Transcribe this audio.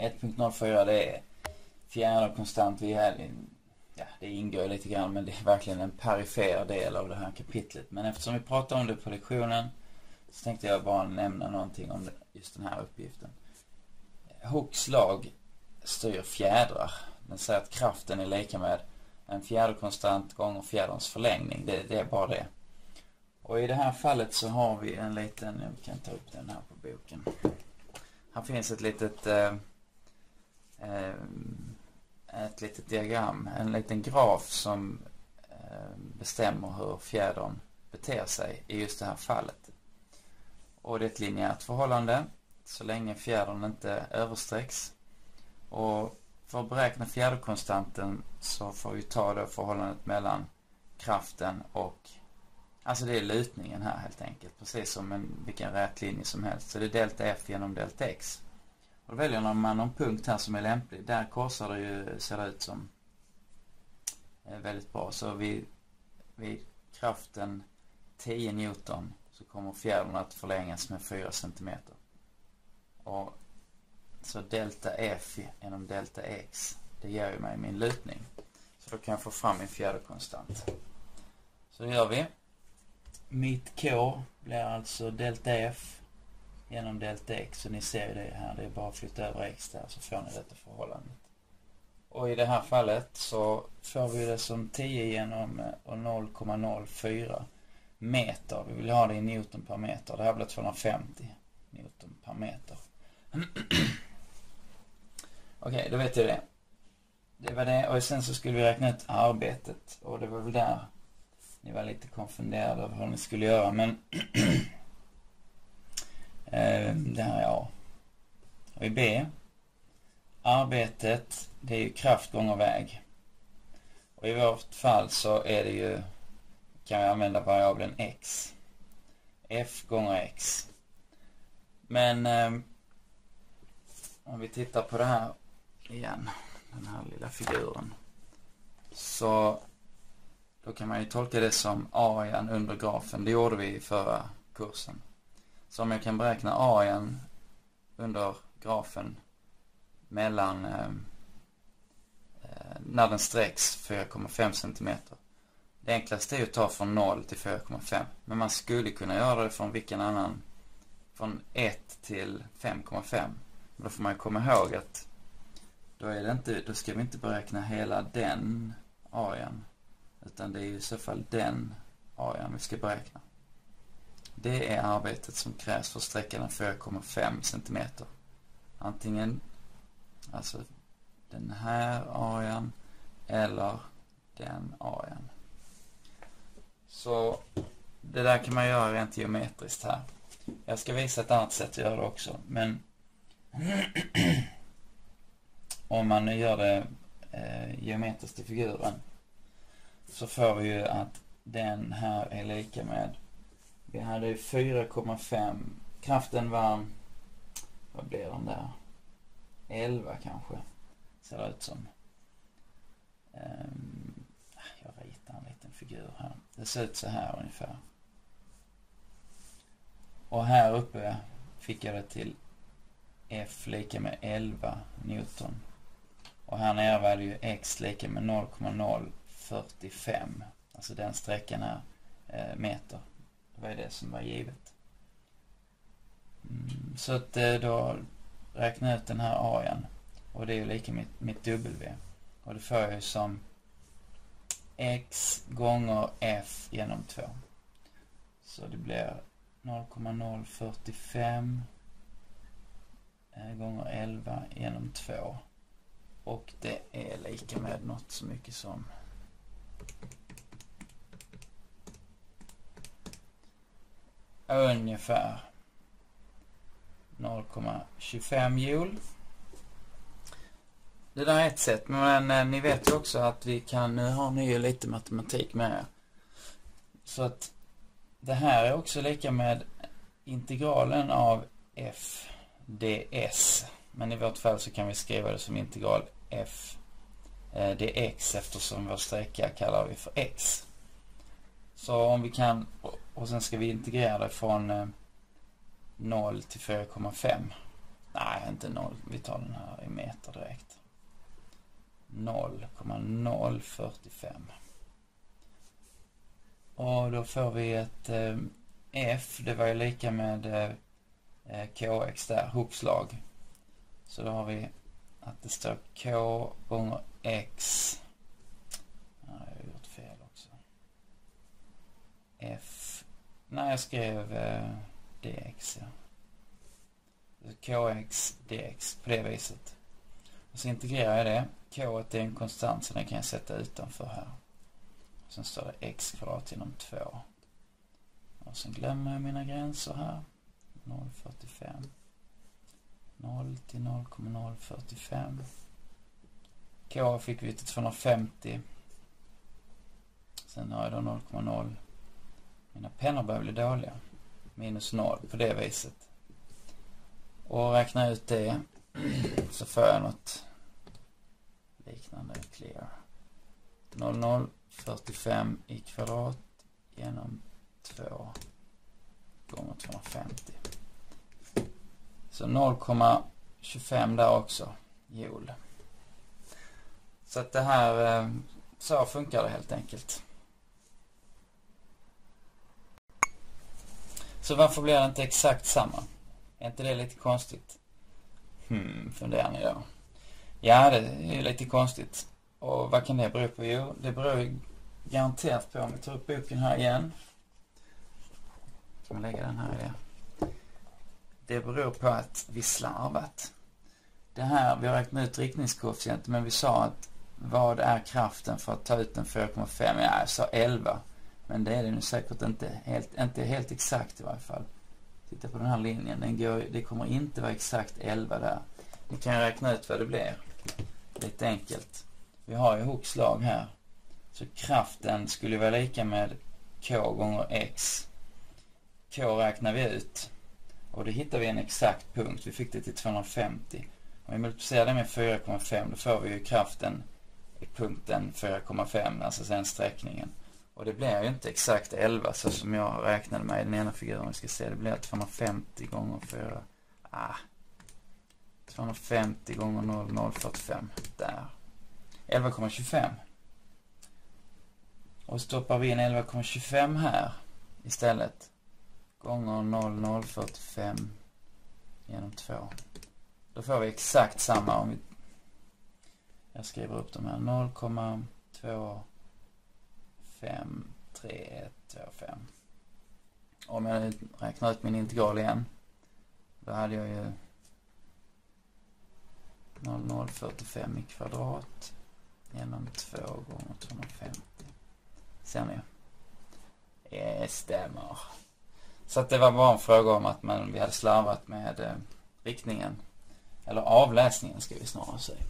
1.04 det är fjärde konstant. Vi är, ja, det ingår lite grann men det är verkligen en perifer del av det här kapitlet. Men eftersom vi pratar om det på lektionen så tänkte jag bara nämna någonting om just den här uppgiften. Hooks lag styr fjädrar. Den säger att kraften är lika med en fjäderkonstant gånger fjäderns förlängning. Det, det, är bara det. Och i det här fallet så har vi en liten, jag kan ta upp den här på boken. Här finns ett litet eh, eh, Eh, ett litet diagram, en liten graf som eh, bestämmer hur fjädern beter sig i just det här fallet. Och det är ett linjärt förhållande så länge fjädern inte översträcks. Och för att beräkna fjäderkonstanten så får vi ta det förhållandet mellan kraften och Alltså det är lutningen här helt enkelt. Precis som en, vilken rät linje som helst. Så det är delta F genom delta X. Och då väljer man någon punkt här som är lämplig. Där korsar det ju, ser det ut som eh, väldigt bra. Så vid, vid kraften 10 Newton så kommer fjädern att förlängas med 4 cm. Och så delta F genom delta X, det ger ju mig min lutning. Så då kan jag få fram min fjäderkonstant. Så det gör vi. Mitt K blir alltså delta F genom delta X. Så ni ser ju det här. Det är bara att flytta över X där så får ni detta förhållandet. Och i det här fallet så får vi det som 10 genom eh, 0,04 meter. Vi vill ha det i Newton per meter. Det här blir 250 Newton per meter. Okej, okay, då vet jag det. Det var det. Och sen så skulle vi räkna ut arbetet. Och det var väl där ni var lite konfunderade över hur ni skulle göra. Men Eh, det här är A. Och i B. Arbetet, det är ju kraft gånger väg. Och i vårt fall så är det ju, kan vi använda variabeln x. F gånger x. Men eh, om vi tittar på det här igen, den här lilla figuren. Så då kan man ju tolka det som arean under grafen. Det gjorde vi i förra kursen. Så om jag kan beräkna arean under grafen mellan ehm, eh, när den sträcks 4,5 cm. Det enklaste är att ta från 0 till 4,5. Men man skulle kunna göra det från vilken annan, från 1 till 5,5. Men då får man komma ihåg att då, är det inte, då ska vi inte beräkna hela den arean. Utan det är i så fall den arean vi ska beräkna. Det är arbetet som krävs för att sträcka den 4,5 cm. Antingen alltså den här arean eller den arean. Så det där kan man göra rent geometriskt här. Jag ska visa ett annat sätt att göra det också. Men om man nu gör det eh, geometriskt i figuren så får vi ju att den här är lika med, vi hade 4,5, kraften var, vad blir den där? 11 kanske, ser det ut som. Um, jag ritar en liten figur här. Det ser ut så här ungefär. Och här uppe fick jag det till F lika med 11 Newton. Och här nere var det ju X lika med 0,045. Alltså den sträckan är eh, meter. Var ju det som var givet. Mm, så att eh, då räknar jag ut den här arean. Och det är ju lika mitt, mitt W. Och det får jag ju som X gånger F genom 2. Så det blir 0,045 eh, gånger 11 genom 2. Och det är lika med något så mycket som ungefär 0,25 joule. Det där är ett sätt, men eh, ni vet ju också att vi kan, nu har ni ju lite matematik med er. Så att det här är också lika med integralen av f ds. Men i vårt fall så kan vi skriva det som integral f eh, dx eftersom vår sträcka kallar vi för x. Så om vi kan, och sen ska vi integrera det från eh, 0 till 4,5. Nej, inte 0. Vi tar den här i meter direkt. 0,045. Och då får vi ett eh, F, det var ju lika med eh, KX där, hopslag. Så då har vi att det står K gånger X. Ja, jag har gjort fel också. F. Nej, jag skrev eh, DX, ja. KX, DX på det viset. Och så integrerar jag det. K är en konstant så den kan jag sätta utanför här. Sen står det x kvadrat genom 2. Och sen glömmer jag mina gränser här. 0,45. 0 till 0,045. K fick vi till 250. Sen har jag då 0,0. Mina pennor börjar bli dåliga. Minus noll, på det viset. Och räkna ut det så får jag något liknande clear. 00 45 i kvadrat genom 2 gånger 250. Så 0,25 där också, joule. Så att det här, eh, så funkar det helt enkelt. Så varför blir det inte exakt samma? Är inte det lite konstigt? Hmm, funderar ni då? Ja, det är lite konstigt. Och vad kan det bero på? Jo, det beror garanterat på, om vi tar upp boken här igen. Kan man lägga den här i det? Det beror på att vi slarvat. Det här, vi har räknat ut riktningskoefficienten men vi sa att vad är kraften för att ta ut en 4,5? Ja, jag sa 11. Men det är den säkert inte helt, inte helt exakt i varje fall. Titta på den här linjen. Den går, det kommer inte vara exakt 11 där. Ni kan räkna ut vad det blir. Lite enkelt. Vi har ju Hooks lag här. Så kraften skulle vara lika med K gånger X. K räknar vi ut. Och då hittar vi en exakt punkt. Vi fick det till 250. Om vi multiplicerar det med 4,5 då får vi ju kraften i punkten 4,5, alltså sen sträckningen. Och det blir ju inte exakt 11 så som jag räknade med i den ena figuren. Vi ska se, det blir 250 gånger 4. Ah. 250 gånger 0,045. Där. 11,25. Och stoppar vi in 11,25 här istället. Gånger 0,045 genom 2. Då får vi exakt samma om vi... Jag skriver upp de här. 0,2... 0,25325. Om jag räknar ut min integral igen. Då hade jag ju 0045 i kvadrat genom 2 gånger 250. Ser ni? Det stämmer. Så att det var bara en fråga om att man, vi hade slarvat med eh, riktningen. Eller avläsningen ska vi snarare säga.